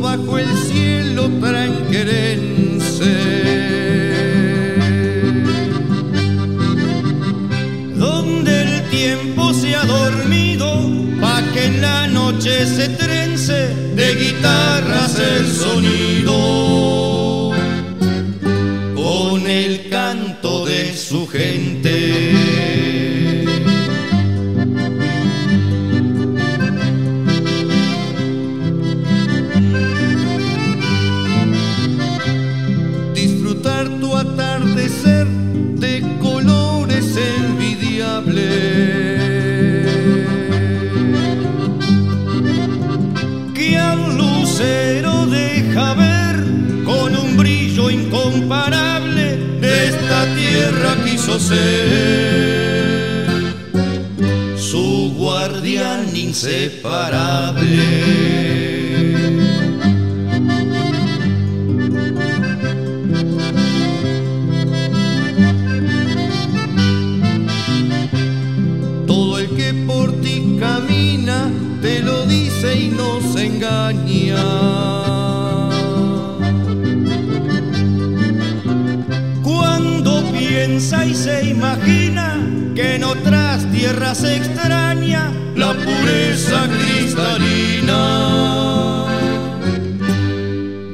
bajo el cielo tranquerense. Donde el tiempo se ha dormido, pa' que en la noche se trence de guitarras el sonido. Con el canto de su gente. De colores envidiables. que al lucero deja ver con un brillo incomparable de esta tierra quiso ser su guardián inseparable. Todo el que por ti camina te lo dice y no se engaña. Cuando piensa y se imagina que en otras tierras extraña la pureza cristalina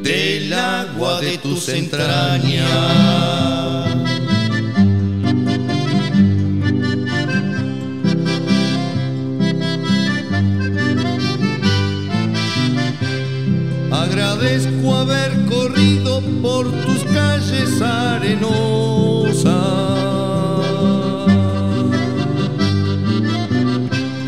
del agua de tus entrañas. Agradezco haber corrido por tus calles arenosas.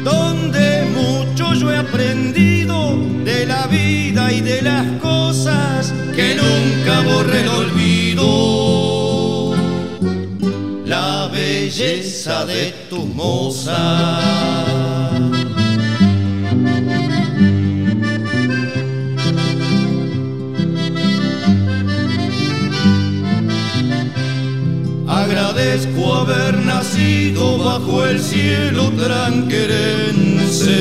donde mucho yo he aprendido de la vida y de las cosas que nunca borré el olvido. La belleza de tu moza. Agradezco haber nacido bajo el cielo tranquerense,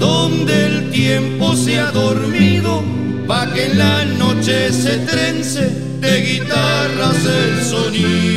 donde el tiempo se ha dormido, pa' que en la noche se trence de guitarras el sonido.